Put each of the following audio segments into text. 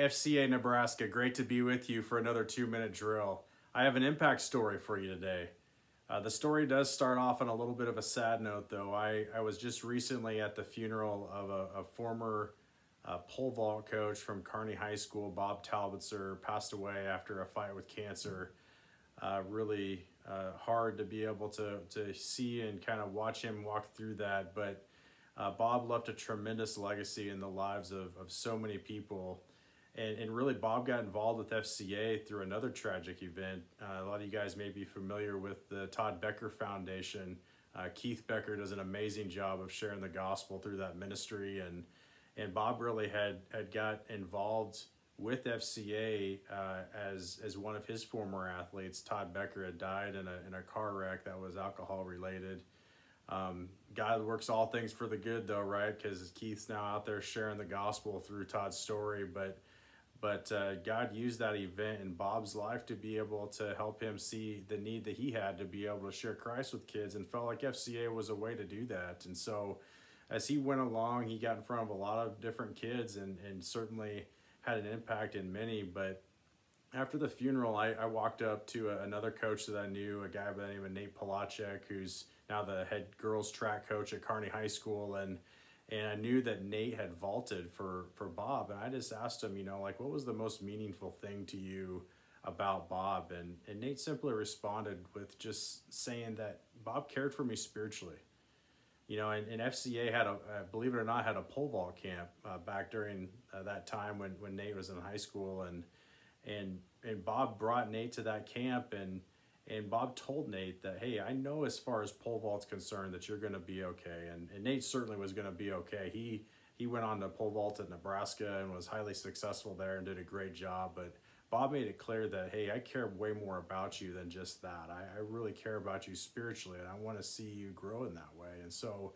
FCA Nebraska, great to be with you for another two minute drill. I have an impact story for you today. Uh, the story does start off on a little bit of a sad note, though. I, I was just recently at the funeral of a, a former uh, pole vault coach from Kearney High School, Bob Talbotser, passed away after a fight with cancer. Uh, really uh, hard to be able to, to see and kind of watch him walk through that, but uh, Bob left a tremendous legacy in the lives of, of so many people. And, and really, Bob got involved with FCA through another tragic event. Uh, a lot of you guys may be familiar with the Todd Becker Foundation. Uh, Keith Becker does an amazing job of sharing the gospel through that ministry, and and Bob really had had got involved with FCA uh, as as one of his former athletes. Todd Becker had died in a in a car wreck that was alcohol related. Um, God works all things for the good, though, right? Because Keith's now out there sharing the gospel through Todd's story, but but uh, God used that event in Bob's life to be able to help him see the need that he had to be able to share Christ with kids and felt like FCA was a way to do that. And so as he went along, he got in front of a lot of different kids and, and certainly had an impact in many. But after the funeral, I, I walked up to a, another coach that I knew, a guy by the name of Nate Palachek, who's now the head girls track coach at Kearney High School. And and I knew that Nate had vaulted for for Bob, and I just asked him, you know, like what was the most meaningful thing to you about Bob, and and Nate simply responded with just saying that Bob cared for me spiritually. You know, and, and FCA had a, uh, believe it or not, had a pole vault camp uh, back during uh, that time when, when Nate was in high school, and and and Bob brought Nate to that camp, and and Bob told Nate that, hey, I know as far as pole vault's concerned that you're going to be okay. And, and Nate certainly was going to be okay. He he went on to pole vault at Nebraska and was highly successful there and did a great job. But Bob made it clear that, hey, I care way more about you than just that. I, I really care about you spiritually and I want to see you grow in that way. And so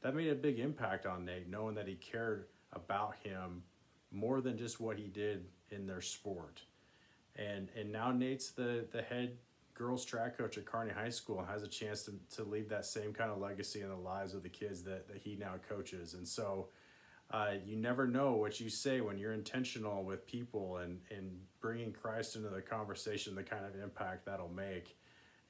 that made a big impact on Nate, knowing that he cared about him more than just what he did in their sport. And and now Nate's the the head girls track coach at Kearney High School has a chance to, to leave that same kind of legacy in the lives of the kids that, that he now coaches. And so uh, you never know what you say when you're intentional with people and, and bringing Christ into the conversation, the kind of impact that'll make.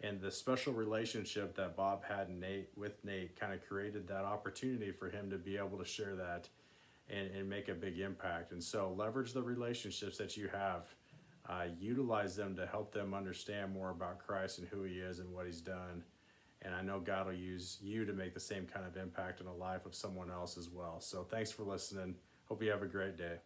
And the special relationship that Bob had Nate with Nate kind of created that opportunity for him to be able to share that and, and make a big impact. And so leverage the relationships that you have uh, utilize them to help them understand more about Christ and who He is and what He's done. And I know God will use you to make the same kind of impact in the life of someone else as well. So thanks for listening. Hope you have a great day.